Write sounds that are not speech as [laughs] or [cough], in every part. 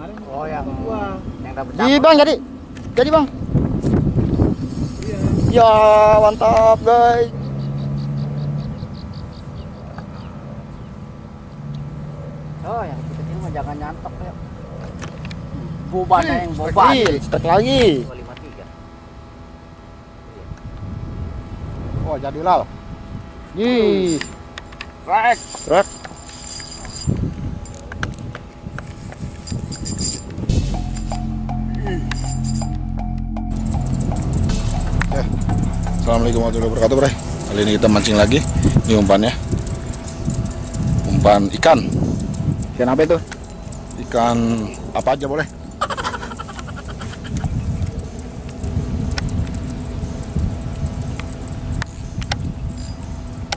Kemarin Oh, yang gua. yang dapat Jadi bang jadi jadi bang. Iya. Ya mantap guys. Oh, yang kecil mah jangan nyantok ya. Boban aja yang boban. Lagi, stek lagi. 253. Oh, jadi lal. Ih, Rek. Assalamualaikum warahmatullahi wabarakatuh, Bray. Kali ini kita mancing lagi. Ini umpannya. Umpan ikan. Ikan apa itu? Ikan apa aja boleh.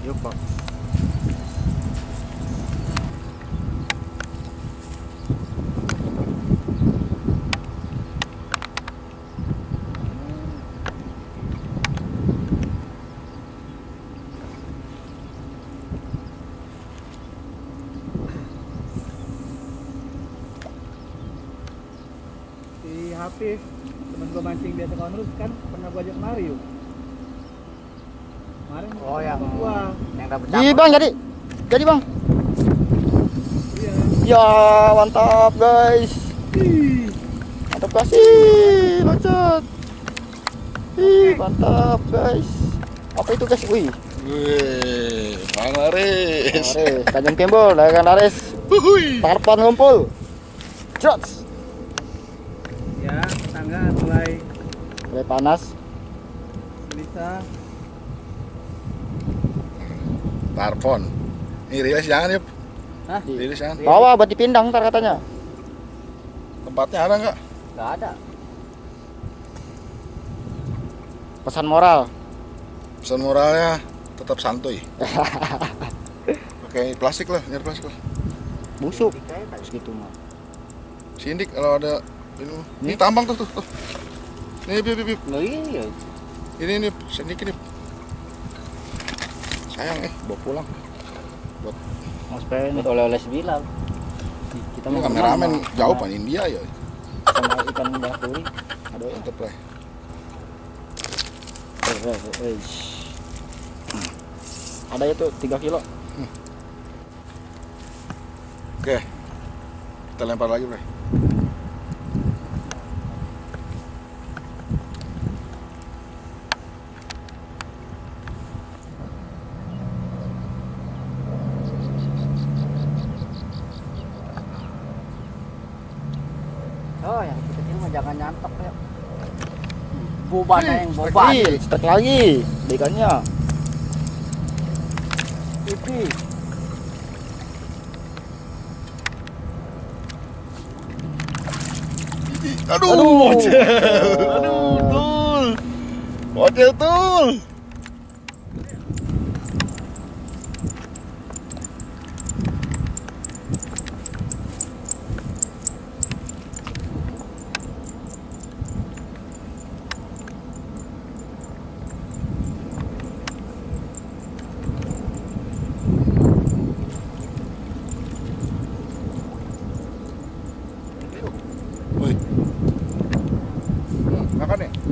Yuk pak. Hafiz temen gua mancing biasa kawan terus kan pernah gua ajak kemari yuk. Kemarin Oh, yang gua. yang dapat Jadi bang jadi jadi bang. Iya. Ya mantap guys. Ih. Mantap kasih loncat. Ih mantap guys. Apa itu guys? Wih. Wih, Bang Laris. Laris, Tanjung Kembol, dagang Laris. Tarpan ngumpul. Shots. Ya, tangga mulai Mulai panas. gelisah. Tarpon. Ini rilis jangan, Yuk. Hah? Rilis jangan. Bawa buat dipindang ntar katanya. Tempatnya ada nggak? Enggak ada. Pesan moral. Pesan moralnya tetap santuy. [laughs] Pakai plastik lah, nyari plastik lah. Busuk. Kayak Terus gitu mah. Sindik kalau ada ini, ini tambang tuh tuh. tuh. Ini bib, bib. Loh iya. Ini ini sindik ini. Sayang eh, bawa pulang. Mau sepeda Ini oleh-oleh Bilal. Kita mau kameramen jauh pan India ya. Sama ikan baturi. Aduh, Mantep lah. eh, eh, eh. Ada itu 3 kilo. Oke. Kita lempar lagi, Bre. Oh, yang kecil mah jangan nyantok ya. Boban aja yang boban. Lagi, stek lagi ikannya. Pipi. Aduh, Aduh. Aduh, tul. Bocil tul.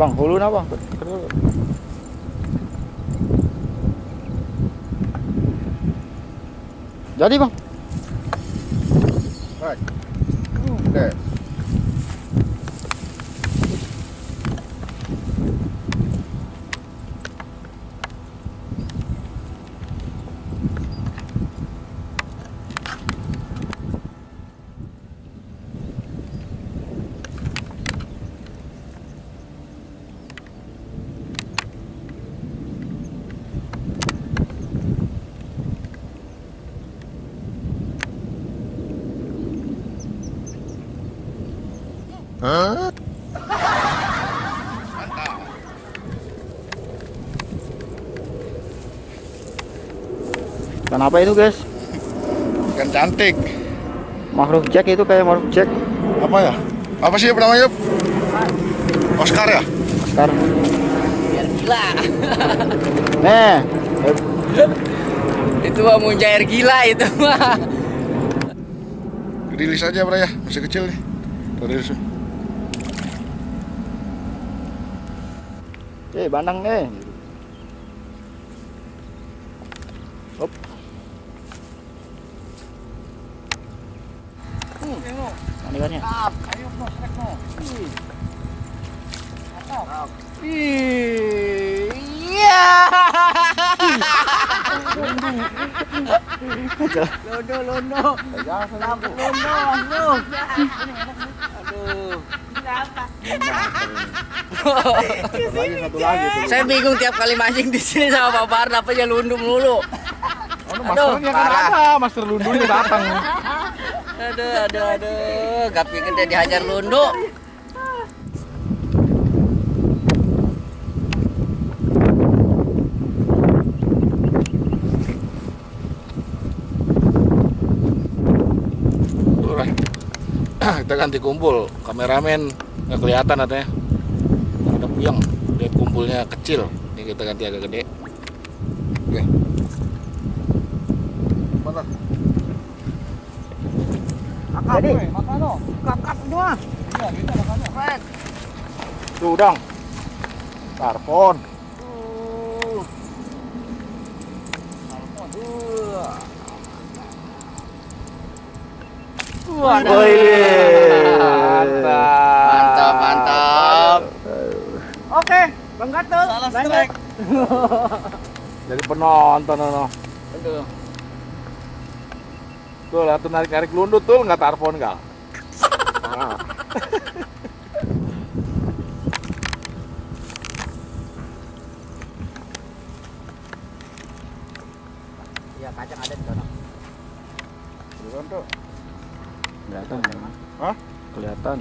Bang, hulu na bang. Jadi bang. Baik. Oke. Hah? Ikan apa itu guys? Ikan cantik. Makhluk Jack itu kayak makhluk Jack. Apa ya? Apa sih namanya? Oscar ya? Oscar. Biar gila. [laughs] Nih. itu mah mujair gila itu mah. Rilis aja, Bro ya. Masih kecil nih. Serius. Eh, bandang eh. Mana ikannya? Up, ayo no, strike no. Londo, londo. Dapat londo langsung. Aduh. Saya bingung tiap kali mancing di sini sama Pak Bar, dapatnya lundu melulu. Oh, masternya kan ada, master lundunya datang. Aduh, aduh, aduh. Pikir dia dihajar lundu. Tuh, Ray. [clears throat] Kita ganti kumpul. Kameramen nggak kelihatan katanya. Ada puyeng. Lihat kumpulnya kecil. Ini kita ganti agak gede. Oke. Mana? Jadi, Kakak semua. Tuh, dong. Tarpon. Waduh. Wih. Mantap, mantap. Oke, Bang Gatot. Salah strike. Jadi penonton, no. Aduh. Tuh, lihat tuh narik-narik lundut tuh, nggak tarpon nggak? Iya, kacang ada di sana. Bukan tuh. Kelihatan. Hah? Kelihatan.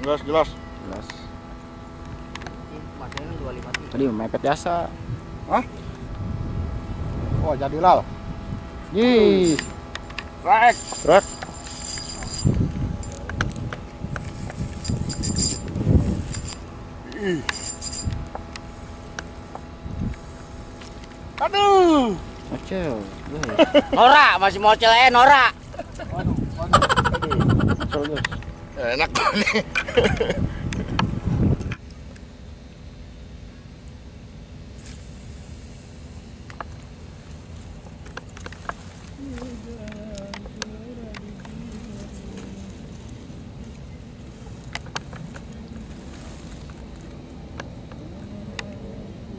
Jelas, jelas. Jelas. Ih, Masnya ini 25 Tadi mepet biasa. Oh, jadi lal. Yih. Rek. Rek. Aduh. Macel. Wih. [laughs] Nora, masih mau eh Nora. Macel, guys. Enak nih. [laughs]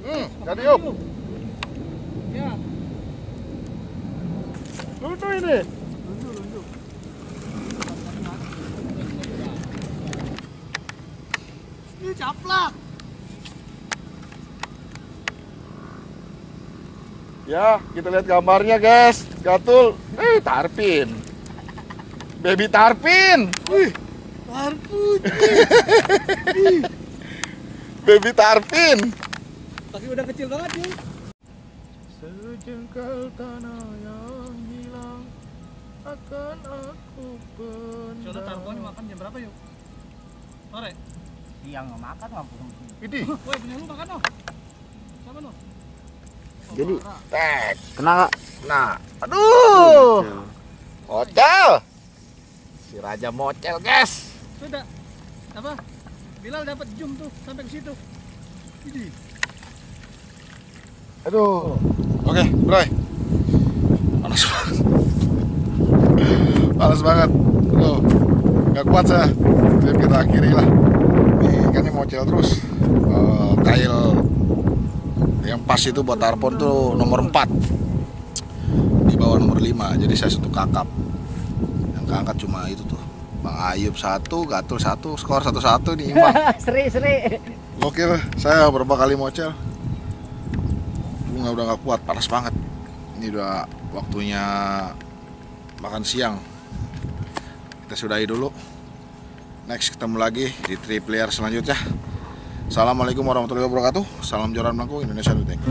Hmm, jadi yuk. Ya, Lucu ini. ini caplak. Ya, kita lihat gambarnya, guys. Gatul. Eh, tarpin. Baby tarpin. Wih, Parput. [laughs] baby tarpin. Tapi udah kecil banget yuk. Sejengkal tanah yang hilang akan aku Coba tarponya makan jam berapa yuk? Sore. Siang nggak makan mampus. [laughs] Ini, Woi, punya lu makan no. Siapa no? Jadi, tek. kena nggak? Nah, aduh. Mocel. Si raja mocel, guys. Sudah. Apa? Bilal dapat jum tuh sampai ke situ. Ini. Aduh. Oke, Bray. Panas banget. Panas banget. Aduh. Gak kuat saya. Jadi kita akhiri lah. Ini kan ini mocel terus. Eh, kail yang pas itu buat tarpon tuh nomor 4 di bawah nomor 5 jadi saya satu kakap yang keangkat cuma itu tuh Bang Ayub satu, Gatul satu, skor satu-satu nih imbang. [laughs] seri, seri. Gokil, saya berapa kali mocel Bunga udah gak kuat, panas banget. Ini udah waktunya makan siang. Kita sudahi dulu. Next ketemu lagi di trip liar selanjutnya. Assalamualaikum warahmatullahi wabarakatuh. Salam Joran Melengkung Indonesia Dutek